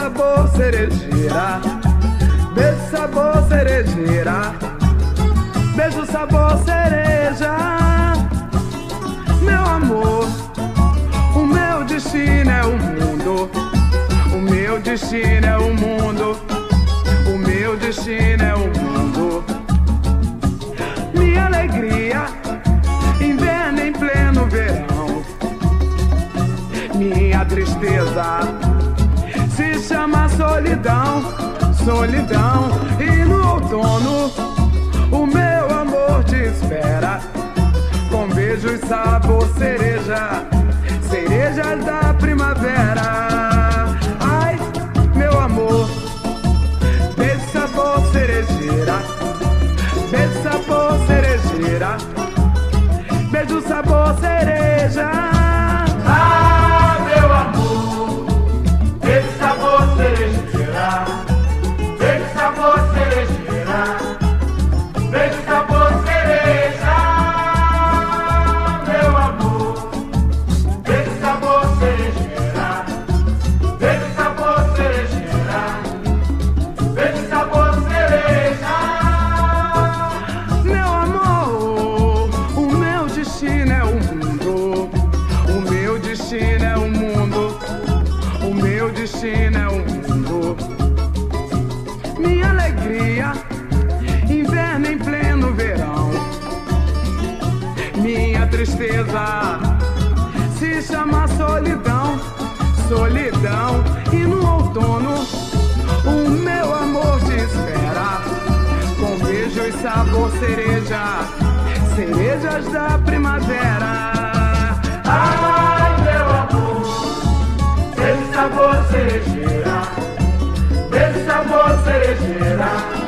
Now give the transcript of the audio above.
sabor cerejeira, beijo sabor cerejeira, beijo sabor cereja. Meu amor, o meu destino é o mundo, o meu destino é o mundo, o meu destino é o mundo. Minha alegria, inverno em pleno verão, minha tristeza solidão, solidão. E no outono, o meu amor te espera. Com beijos sabor cereja, cerejas da primavera. Ai, meu amor, beijo sabor cerejeira, beijo sabor cerejeira, beijo sabor cereja. Se chama solidão, solidão. E no outono, o meu amor te espera. Com beijo e sabor cereja, cerejas da primavera. Ai, meu amor, esse sabor cerejeira, esse sabor cerejeira,